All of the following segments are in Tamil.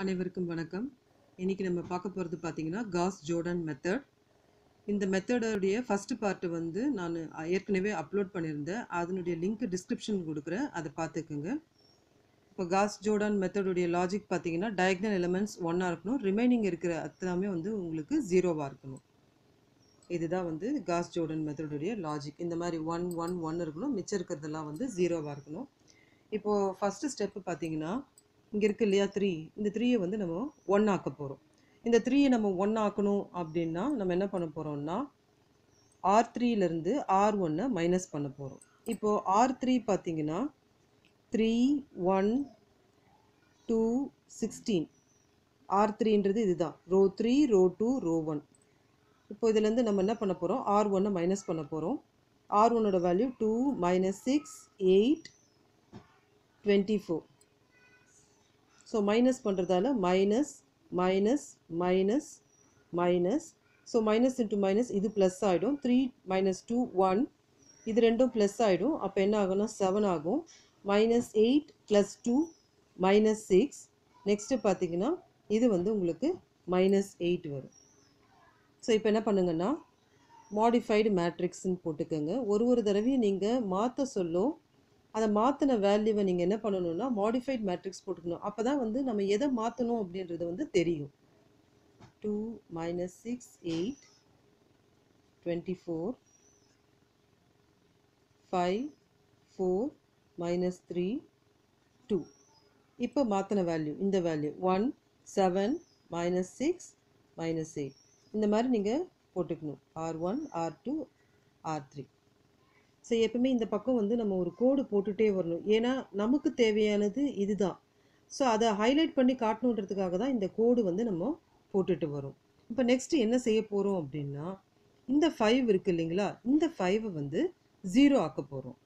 அனைவருக்கும் வணக்கம். இன்னைக்கு நம்ம பார்க்க போகிறது பார்த்தீங்கன்னா காஸ் ஜோர்டன் மெத்தட் இந்த மெத்தடோடைய ஃபஸ்ட்டு பார்ட்டு வந்து நான் ஏற்கனவே அப்லோட் பண்ணியிருந்தேன். அதனுடைய லிங்க் டிஸ்கிரிப்ஷன் கொடுக்குறேன். அதை பார்த்துக்குங்க. இப்போ காஸ் ஜோர்டன் மெத்தடுடைய லாஜிக் பார்த்தீங்கன்னா டயக்னல் எலமெண்ட்ஸ் ஒன்னாக இருக்கணும். ரிமைனிங் இருக்கிற அத்தனாமே வந்து உங்களுக்கு ஜீரோவாக இருக்கணும். இதுதான் வந்து காஸ் ஜோர்டன் மெத்தடுடைய லாஜிக் இந்த மாதிரி ஒன் ஒன் ஒன் இருக்கணும். மிச்சம் இருக்கிறதெல்லாம் வந்து ஜீரோவாக இருக்கணும். இப்போது ஃபஸ்ட்டு ஸ்டெப்பு பார்த்தீங்கன்னா இங்கே இருக்குது இல்லையா த்ரீ இந்த த்ரீயை வந்து நம்ம ஒன் ஆக்க போகிறோம் இந்த த்ரீயை நம்ம ஒன் ஆக்கணும் அப்படின்னா நம்ம என்ன பண்ண போகிறோம்னா ஆர் த்ரீலேருந்து ஆர் ஒன்னை மைனஸ் பண்ண போகிறோம் இப்போது ஆர் த்ரீ பார்த்தீங்கன்னா three one two sixteen R த்ரீன்றது இதுதான். Row three row two row one இப்போ இதுலேருந்து நம்ம என்ன பண்ண போகிறோம் ஆர் ஒன்னை மைனஸ் பண்ண போகிறோம் ஆர் ஒன்னோட value two minus six eight twenty four so minus பண்ணுறதால minus minus minus minus so minus into minus இது ப்ளஸ் ஆகிடும் த்ரீ மைனஸ் டூ ஒன் இது ரெண்டும் ப்ளஸ் ஆகிடும் அப்போ என்ன ஆகும்னா செவன் ஆகும். Minus eight plus two minus six next பார்த்தீங்கன்னா இது வந்து உங்களுக்கு மைனஸ் எயிட் வரும். ஸோ இப்போ என்ன பண்ணுங்கன்னா மாடிஃபைடு மேட்ரிக்ஸ்ன்னு போட்டுக்கோங்க. ஒரு ஒரு தடவையும் நீங்கள் மாற்ற சொல்லும். அதை மாற்றின வேல்யூவை நீங்கள் என்ன பண்ணணும்னா மாடிஃபைட் மேட்ரிக்ஸ் போட்டுக்கணும். அப்போ தான் வந்து நம்ம எதை மாற்றணும் அப்படின்றது வந்து தெரியும். Two minus six eight twenty four five four minus three two இப்போ மாற்றின வேல்யூ இந்த value one seven minus six minus eight இந்த மாதிரி நீங்கள் போட்டுக்கணும். R one R two R three so எப்பவுமே இந்த பக்கம் வந்து நம்ம ஒரு கோடு போட்டுகிட்டே வரணும். ஏன்னா நமக்கு தேவையானது இதுதான். ஸோ அதை ஹைலைட் பண்ணி காட்டணுன்றதுக்காக தான் இந்த கோடு வந்து நம்ம போட்டுட்டு வரோம். இப்போ நெக்ஸ்ட்டு என்ன செய்ய போகிறோம் அப்படின்னா இந்த ஃபைவ் இருக்குது இல்லைங்களா? இந்த ஃபைவை வந்து ஜீரோ ஆக்க போகிறோம்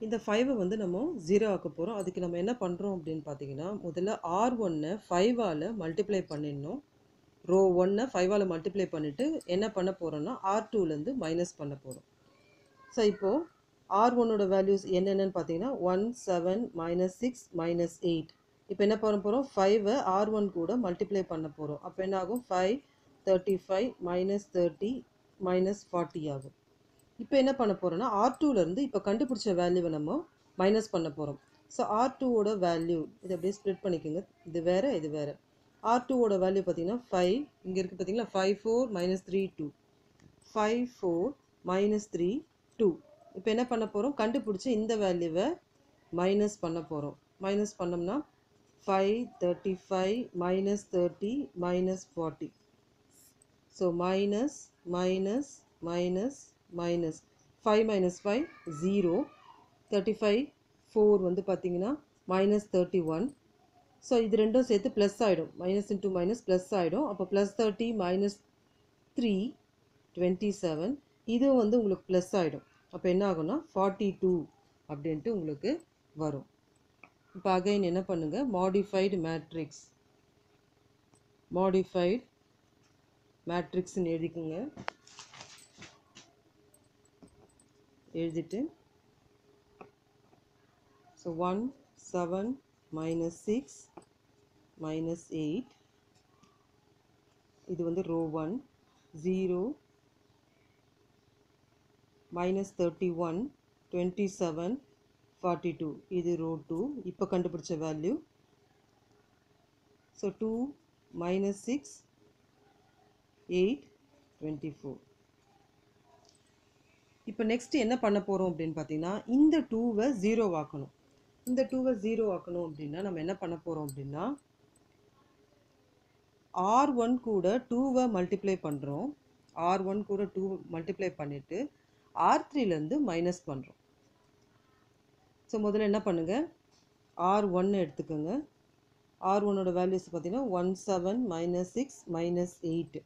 இந்த ஃபைவை வந்து நம்ம ஜீரோ ஆக்க போகிறோம் அதுக்கு நம்ம என்ன பண்ணுறோம் அப்படின்னு பார்த்தீங்கன்னா முதல்ல ஆர் ஒன்னை ஃபைவால் மல்டிப்ளை பண்ணிடணும். ரோ ஒன்னை ஃபைவால் மல்டிப்ளை பண்ணிவிட்டு என்ன பண்ண போகிறோன்னா ஆர் டூலேருந்து மைனஸ் பண்ண போகிறோம் ஸோ இப்போது ஆர் ஒன்னோட வேல்யூஸ் என்னென்னு பார்த்தீங்கன்னா one seven minus six minus eight இப்போ என்ன பண்ண போகிறோம் ஃபைவை ஆர் ஒன் கூட மல்டிப்ளை பண்ண போகிறோம் அப்போ என்ன ஆகும்? Five thirty five minus thirty minus forty ஆகும். இப்போ என்ன பண்ண போகிறோன்னா ஆர் டூலேருந்து இப்போ கண்டுபிடிச்ச வேல்யூவை நம்ம மைனஸ் பண்ண போகிறோம் ஸோ ஆர் டூவோட வேல்யூ இதை அப்படியே ஸ்ப்ளிட் பண்ணிக்கோங்க. இது வேறு இது வேறு. ஆர் டூவோட வேல்யூ பார்த்தீங்கன்னா ஃபைவ் இங்கே இருக்குது பார்த்தீங்களா five four minus three two five four minus three two இப்போ என்ன பண்ண போகிறோம் கண்டுபிடிச்சி இந்த வேல்யூவை மைனஸ் பண்ண போகிறோம் மைனஸ் பண்ணோம்னா five thirty five minus thirty minus forty so minus minus minus minus five minus five zero thirty five four வந்து பார்த்தீங்கன்னா மைனஸ் தேர்ட்டி ஒன் ஸோ இது ரெண்டும் சேர்த்து ப்ளஸ் ஆகிடும் மைனஸ் இன்ட்டு மைனஸ் ப்ளஸ் ஆகிடும் அப்போ plus thirty minus three twenty seven இதுவும் வந்து உங்களுக்கு ப்ளஸ் ஆகிடும் அப்போ என்ன ஆகும்னா ஃபார்ட்டி டூ அப்படின்ட்டு உங்களுக்கு வரும். இப்போ அகைன் என்ன பண்ணுங்கள் மாடிஃபைடு மேட்ரிக்ஸ் மாடிஃபைடு மேட்ரிக்ஸ்ன்னு எழுதிக்குங்க. எழுதிட்டு so one seven minus six minus eight இது வந்து row one zero minus thirty one twenty seven forty two இது ரோ டூ இப்போ கண்டுபிடிச்ச value so two minus six eight twenty four இப்போ நெக்ஸ்ட் என்ன பண்ண போகிறோம் அப்படின்னு பார்த்தீங்கன்னா இந்த டூவை ஜீரோ ஆக்கணும் இந்த டூவை ஜீரோ ஆக்கணும் அப்படின்னா நம்ம என்ன பண்ண போகிறோம் அப்படின்னா ஆர் ஒன் கூட டூவை மல்டிப்ளை பண்ணுறோம் ஆர் ஒன் கூட டூ மல்டிப்ளை பண்ணிவிட்டு ஆர் த்ரீலேருந்து மைனஸ் பண்ணுறோம் ஸோ முதல்ல என்ன பண்ணுங்கள் ஆர் ஒன்னு எடுத்துக்கோங்க. ஆர் ஒன்னோட வேல்யூஸ் பார்த்தீங்கன்னா one seven minus six minus eight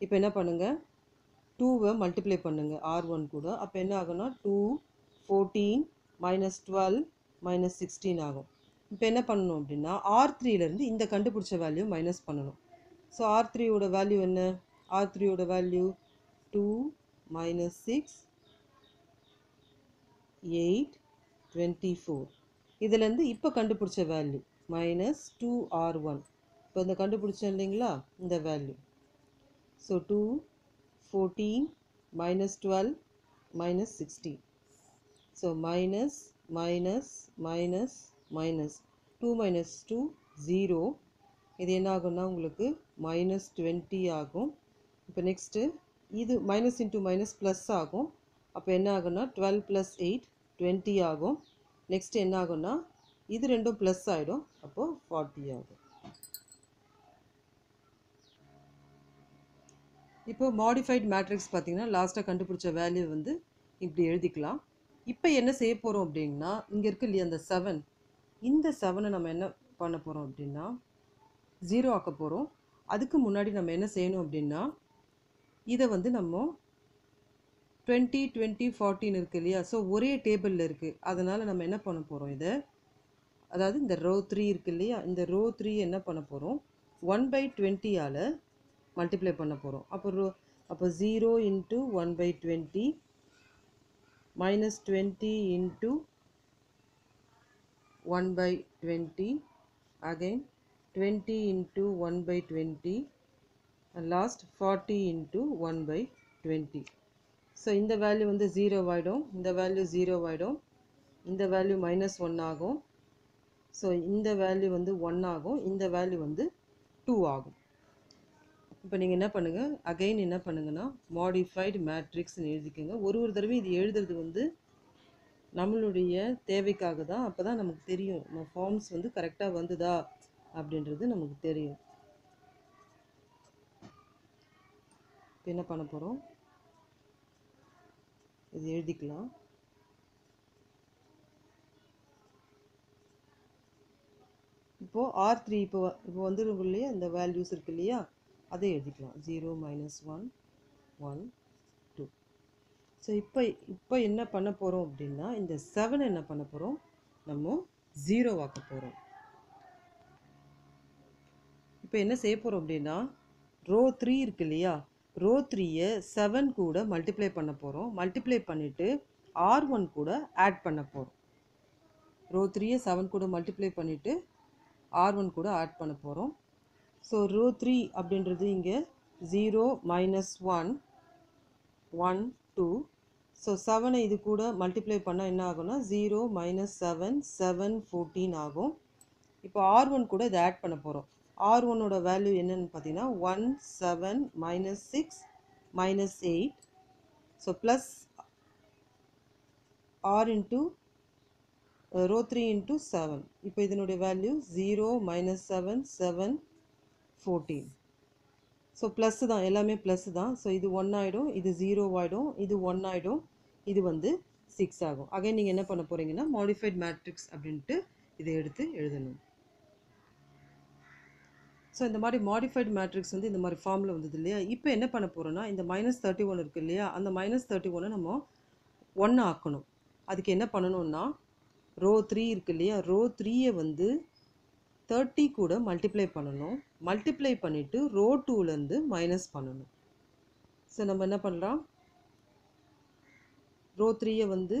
இப்போ என்ன பண்ணுங்கள் டூவை மல்டிப்ளை பண்ணுங்கள் ஆர் ஒன் கூட. அப்போ என்ன ஆகும்னா two fourteen minus twelve minus sixteen ஆகும். இப்போ என்ன பண்ணணும் அப்படின்னா ஆர் த்ரீலேருந்து இந்த கண்டுபிடிச்ச வேல்யூ மைனஸ் பண்ணணும். ஸோ ஆர் த்ரீயோட வேல்யூ என்ன? ஆர் த்ரீயோட value two minus six eight twenty four இதுலேருந்து இப்போ கண்டுபிடிச்ச value minus two R one இப்போ இந்த கண்டுபிடிச்சோம் இல்லைங்களா? இந்த value so two fourteen minus twelve minus sixteen so minus minus minus minus two minus two zero இது என்ன ஆகும்னா உங்களுக்கு மைனஸ் டுவெண்ட்டி ஆகும். இப்போ நெக்ஸ்ட்டு இது மைனஸ் இன்ட்டு மைனஸ் ப்ளஸ் ஆகும். அப்போ என்ன ஆகும்னா டுவெல் ப்ளஸ் எயிட் டுவெண்ட்டி ஆகும். நெக்ஸ்ட் என்ன ஆகும்னா இது ரெண்டும் ப்ளஸ் ஆகிடும் அப்போது ஃபார்ட்டி ஆகும். இப்போ மாடிஃபைட் மேட்ரிக்ஸ் பார்த்தீங்கன்னா லாஸ்ட்டாக கண்டுபிடிச்ச வேல்யூ வந்து இப்படி எழுதிக்கலாம். இப்போ என்ன செய்ய போகிறோம் அப்படின்னா இங்கே இருக்கு இல்லையா அந்த செவன் இந்த செவனை நம்ம என்ன பண்ண போகிறோம் அப்படின்னா ஜீரோ ஆக்க போகிறோம் அதுக்கு முன்னாடி நம்ம என்ன செய்யணும் அப்படின்னா இதை வந்து நம்ம டுவெண்ட்டி டுவெண்ட்டி ஃபார்ட்டின் இருக்குது இல்லையா? ஸோ ஒரே டேபிளில் இருக்குது அதனால் நம்ம என்ன பண்ண போகிறோம் இதை? அதாவது இந்த ரோ த்ரீ இருக்குது இல்லையா? இந்த ரோ த்ரீ என்ன பண்ண போகிறோம் ஒன் பை டுவெண்ட்டியால் மல்டிப்ளை பண்ண போகிறோம் அப்போ ரோ அப்போ zero into one by twenty minus twenty into one by again again twenty into one by twenty last forty into one by twenty so இந்த வேல்யூ வந்து ஜீரோ ஆகிடும் இந்த வேல்யூ ஜீரோ ஆகிடும் இந்த வேல்யூ மைனஸ் ஒன் ஆகும். ஸோ இந்த வேல்யூ வந்து ஒன் ஆகும். இந்த வேல்யூ வந்து டூ ஆகும். இப்போ நீங்கள் என்ன பண்ணுங்கள் அகைன் என்ன பண்ணுங்கன்னா மாடிஃபைடு மேட்ரிக்ஸ்னு எழுதிக்கோங்க. ஒரு ஒரு தடவையும் இது எழுதுறது வந்து நம்மளுடைய தேவைக்காக தான். அப்போ தான் நமக்கு தெரியும். நம்ம ஃபார்ம்ஸ் வந்து கரெக்டாக வந்துதா அப்படின்றது நமக்கு தெரியும். இப்போ என்ன பண்ண போகிறோம் இது எழுதிக்கலாம். இப்போது ஆர் த்ரீ இப்போ இப்போ வந்துருக்கும் இல்லையா? இந்த வேல்யூஸ் இருக்கு இல்லையா? அதை எழுதிக்கலாம். Zero minus one one two so இப்போ இப்போ என்ன பண்ண போகிறோம் அப்படின்னா இந்த செவன் என்ன பண்ண போகிறோம் நம்ம ஜீரோ ஆக்க போகிறோம் இப்போ என்ன செய்ய போகிறோம் அப்படின்னா ரோ த்ரீ இருக்கு இல்லையா? ரோ த்ரீயை செவன் கூட மல்டிப்ளை பண்ண போகிறோம் மல்டிப்ளை பண்ணிவிட்டு ஆர் ஒன் கூட ஆட் பண்ண போகிறோம் ரோ த்ரீயை செவன் கூட மல்டிப்ளை பண்ணிவிட்டு ஆர் ஒன் கூட ஆட் பண்ண போகிறோம் ஸோ ரோ த்ரீ அப்படின்றது இங்கே zero minus one one two so செவனை இது கூட மல்டிப்ளை பண்ணால் என்ன ஆகும்னா zero minus seven seven fourteen ஆகும். இப்போ ஆர் ஒன் கூட இதை ஆட் பண்ண போகிறோம் ஆர் ஒன்னோட வேல்யூ என்னன்னு பார்த்தீங்கன்னா one seven minus six minus eight so plus R into row three into seven இப்போ இதனுடைய value zero minus seven seven fourteen so plus தான் எல்லாமே ப்ளஸ் தான். ஸோ இது ஒன் ஆகிடும் இது ஜீரோ ஆகிடும் இது ஒன் ஆகிடும் இது வந்து சிக்ஸ் ஆகும். அகைன் நீங்கள் என்ன பண்ண போகிறீங்கன்னா மாடிஃபைட் மேட்ரிக்ஸ் அப்படின்ட்டு இதை எடுத்து எழுதணும். ஸோ இந்த மாதிரி மாடிஃபைட் மேட்ரிக்ஸ் வந்து இந்த மாதிரி ஃபார்மில் வந்தது இல்லையா? இப்போ என்ன பண்ண போகிறோன்னா இந்த மைனஸ் தேர்ட்டி ஒன் இருக்குது இல்லையா? அந்த மைனஸ் தேர்ட்டி ஒன்னை நம்ம ஒன்று ஆக்கணும். அதுக்கு என்ன பண்ணணும்னா ரோ த்ரீ இருக்கு இல்லையா? ரோ த்ரீயை வந்து தேர்ட்டி கூட மல்டிப்ளை பண்ணணும். மல்டிப்ளை பண்ணிவிட்டு ரோ டூலேருந்து மைனஸ் பண்ணணும். ஸோ நம்ம என்ன பண்ணுறோம் ரோ த்ரீயை வந்து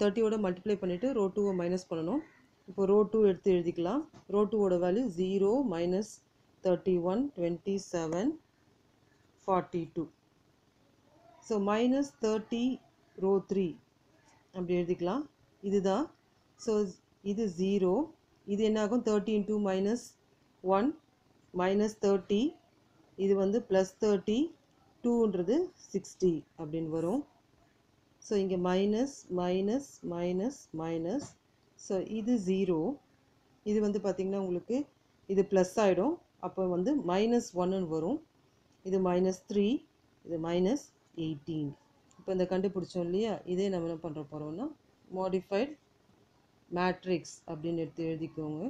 தேர்ட்டியோட மல்டிப்ளை பண்ணிவிட்டு ரோ டூவை மைனஸ் பண்ணணும். இப்போ ரோ டூ எடுத்து எழுதிக்கலாம். ரோ டூவோட value zero minus thirty one twenty seven forty two so minus thirty row three அப்படி எழுதிக்கலாம். இதுதான். ஸோ இது ஜீரோ இது என்னாகும்? Thirty into minus one minus thirty இது வந்து ப்ளஸ் தேர்ட்டி டூன்றது சிக்ஸ்டி அப்படின்னு வரும். ஸோ இங்கே minus minus minus minus so இது ஜீரோ இது வந்து பார்த்திங்கன்னா உங்களுக்கு இது ப்ளஸ் ஆகிடும் அப்போ வந்து மைனஸ் ஒன்னு வரும். இது மைனஸ் த்ரீ இது மைனஸ் எயிட்டீன் இப்போ இந்த கண்டுபிடிச்சோம் இல்லையா? இதே நம்ம என்ன பண்ணுற போகிறோம்னா மாடிஃபைட் மேட்ரிக்ஸ் அப்படின்னு எடுத்து எழுதிக்கோங்க.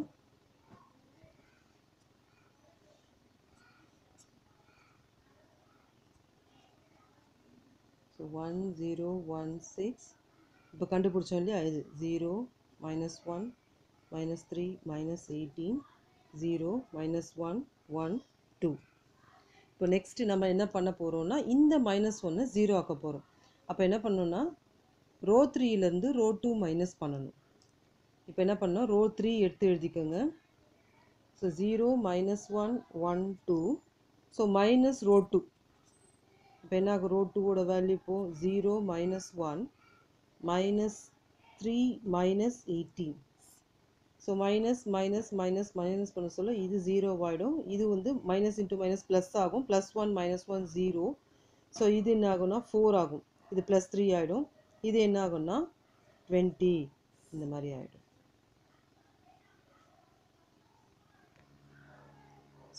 So one zero one six இப்போ கண்டுபிடிச்சோம் இல்லையா? இது zero minus one minus three minus eighteen zero minus one one two இப்போ நெக்ஸ்ட்டு நம்ம என்ன பண்ண போகிறோம்னா இந்த மைனஸ் ஒன்று ஜீரோ ஆக்க போகிறோம் அப்போ என்ன பண்ணணும்னா ரோ த்ரீலேருந்து ரோ டூ மைனஸ் பண்ணணும். இப்போ என்ன பண்ணோம் ரோ த்ரீ எடுத்து எழுதிக்கோங்க. So zero minus one one two so minus row two இப்போ என்ன ஆகும்? ரோ டூவோட வேல்யூ இப்போ zero minus one minus three minus eighteen so minus minus minus minus பண்ண சொல்ல இது ஜீரோ ஆகிடும் இது வந்து மைனஸ் இன்ட்டு மைனஸ் ப்ளஸ் ஆகும். Plus one minus one zero so இது என்ன ஆகும்னா ஃபோர் ஆகும். இது ப்ளஸ் த்ரீ ஆகிடும் இது என்ன ஆகும்னா டுவெண்ட்டி இந்த மாதிரி ஆகிடும்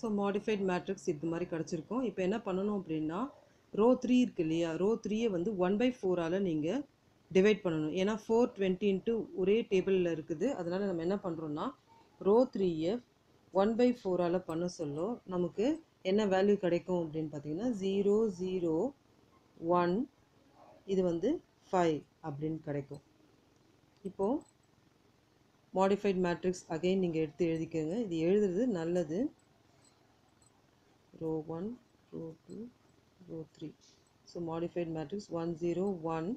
ஸோ மாடிஃபைட் மேட்ரிக்ஸ் இது மாதிரி கிடச்சிருக்கும். இப்போ என்ன பண்ணணும் அப்படின்னா ரோ த்ரீ இருக்கு இல்லையா? ரோ த்ரீயை வந்து ஒன் பை ஃபோரால் நீங்கள் டிவைட் பண்ணணும். ஏன்னா ஃபோர் டுவெண்ட்டின்ட்டு ஒரே டேபிளில் இருக்குது. அதனால் நம்ம என்ன பண்ணுறோன்னா ரோ த்ரீயை ஒன் பை ஃபோரால் பண்ண சொல்ல நமக்கு என்ன வேல்யூ கிடைக்கும் அப்படின்னு பார்த்தீங்கன்னா ஜீரோ ஜீரோ ஒன் இது வந்து ஃபைவ் அப்படின்னு கிடைக்கும். இப்போது மாடிஃபைட் மேட்ரிக்ஸ் அகைன் நீங்கள் எடுத்து எழுதிக்கோங்க. இது எழுதுறது நல்லது. Row 1 row 2 row 3 so modified matrix 1 0 1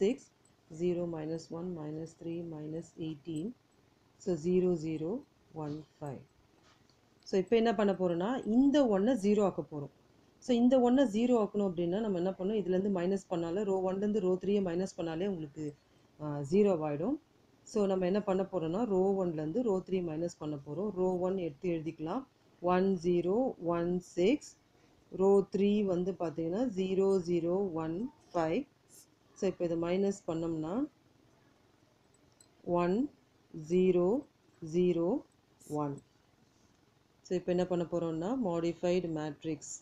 6 0 minus 1 minus 3 minus 18 so 0 0 1 5 so இப்போ என்ன பண்ண போகிறோன்னா இந்த ஒன்றை ஜீரோ ஆக்க போகிறோம் ஸோ இந்த ஒன்றை ஜீரோ ஆக்கணும் அப்படின்னா நம்ம என்ன பண்ணோம் இதுலேருந்து மைனஸ் பண்ணாலே ரோ ஒன்லேருந்து ரோ த்ரீயை மைனஸ் பண்ணாலே உங்களுக்கு ஜீரோ ஆகிடும் ஸோ நம்ம என்ன பண்ண போகிறோன்னா ரோ ஒன்லேருந்து ரோ த்ரீ மைனஸ் பண்ண போகிறோம் ரோ ஒன் எடுத்து எழுதிக்கலாம். One zero one six row three வந்து பார்த்தீங்கன்னா zero zero one five so இப்போ இதை மைனஸ் பண்ணோம்னா one zero zero one so இப்போ என்ன பண்ண போகிறோம்னா மாடிஃபைடு மேட்ரிக்ஸ்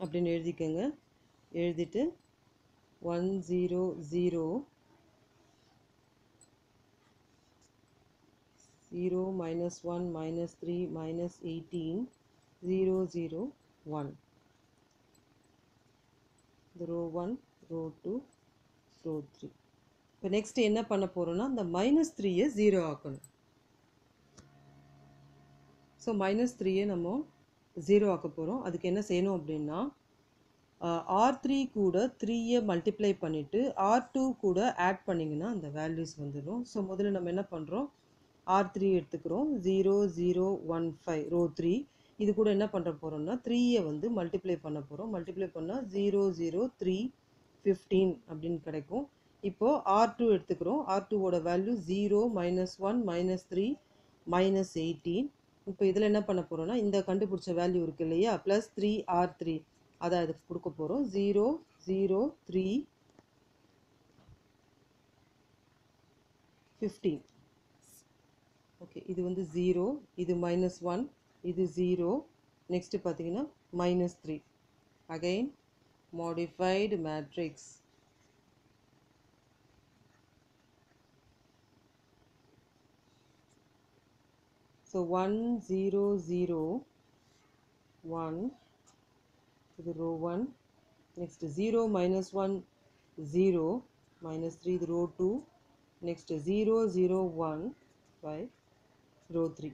அப்படின்னு எழுதிக்கோங்க. எழுதிட்டு one zero zero zero minus one minus three minus eighteen zero zero one row one row two row three இப்போ நெக்ஸ்ட் என்ன பண்ண போகிறோன்னா இந்த மைனஸ் த்ரீயை ஜீரோ ஆக்கணும். ஸோ மைனஸ் த்ரீயை நம்ம ஜீரோ ஆக்க போகிறோம் அதுக்கு என்ன செய்யணும் அப்படின்னா ஆர் த்ரீ கூட த்ரீயை மல்டிப்ளை பண்ணிவிட்டு ஆர் டூ கூட ஆட் பண்ணிங்கன்னா அந்த வேல்யூஸ் வந்துடும் ஸோ முதல்ல நம்ம என்ன பண்ணுறோம் ஆர் த்ரீ எடுத்துக்கிறோம். Zero zero one five row three இது கூட என்ன பண்ண போகிறோம்னா த்ரீயை வந்து மல்டிப்ளை பண்ண போகிறோம் மல்டிப்ளை பண்ணால் ஜீரோ ஜீரோ த்ரீ ஃபிஃப்டீன் அப்படின்னு கிடைக்கும். இப்போது ஆர் டூ எடுத்துக்கிறோம். ஆர் டூவோட value zero minus one minus three minus eighteen இப்போ இதில் என்ன பண்ண போகிறோம்னா இந்த கண்டுபிடிச்ச வேல்யூ இருக்குது இல்லையா? ப்ளஸ் த்ரீ ஆர் த்ரீ அதை அதுக்கு கொடுக்க போகிறோம் zero zero three fifteen okay இது வந்து ஜீரோ இது மைனஸ் ஒன் இது ஜீரோ நெக்ஸ்ட்டு பார்த்தீங்கன்னா minus three again modified matrix so one zero zero one இது row one next zero minus one zero minus three இது row two next zero zero one five row three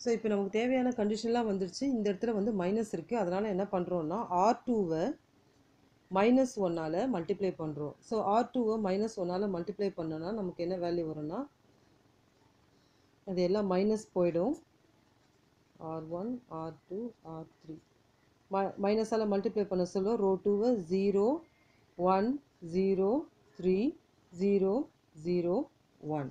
so இப்போ நமக்கு தேவையான கண்டிஷன்லாம் வந்துருச்சு. இந்த இடத்துல வந்து மைனஸ் இருக்குது அதனால் என்ன பண்ணுறோன்னா ஆர் டூவை மைனஸ் ஒன்னால் மல்டிப்ளை பண்ணுறோம் ஸோ ஆர் டூவை மைனஸ் ஒன்னால் மல்டிப்ளை பண்ணோன்னா நமக்கு என்ன வேல்யூ வரும்னா அது எல்லாம் மைனஸ் போயிடும் R one R two R three ம மைனஸால் மல்டிப்ளை பண்ண சொல்ல ரோ டூவை zero one zero three zero zero one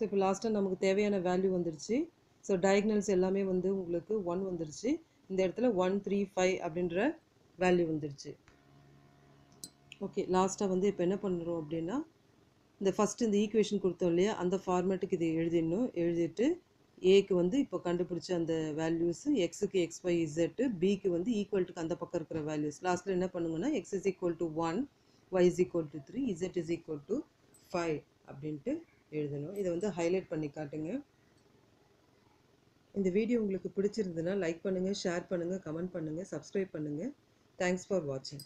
so இப்போ லாஸ்ட்டாக நமக்கு தேவையான வேல்யூ வந்துருச்சு. ஸோ டயக்னல்ஸ் எல்லாமே வந்து உங்களுக்கு ஒன் வந்துருச்சு. இந்த இடத்துல ஒன் த்ரீ ஃபைவ் அப்படின்ற வேல்யூ வந்துருச்சு. ஓகே லாஸ்ட்டாக வந்து இப்போ என்ன பண்ணுறோம் அப்படின்னா இந்த ஃபஸ்ட்டு இந்த ஈக்குவேஷன் கொடுத்தோம் இல்லையா அந்த ஃபார்மேட்டுக்கு இது எழுதிடணும். எழுதிட்டு ஏக்கு வந்து இப்போ கண்டுபிடிச்ச அந்த வேல்யூஸு எக்ஸுக்கு எக்ஸ் ஒய் இசட்டு பிக்கு வந்து ஈக்குவல்ட்டுக்கு அந்த பக்கம் இருக்கிற வேல்யூஸ் லாஸ்ட்டில் என்ன பண்ணுங்கன்னா X is equal to one Y is equal to three Z is equal to five அப்படின்ட்டு எழுதணும். இதை வந்து ஹைலைட் பண்ணி காட்டுங்க. இந்த வீடியோ உங்களுக்கு பிடிச்சிருந்ததுன்னா லைக் பண்ணுங்கள் ஷேர் பண்ணுங்கள் கமெண்ட் பண்ணுங்கள் சப்ஸ்கிரைப் பண்ணுங்கள் தேங்க்ஸ் ஃபார் வாட்சிங்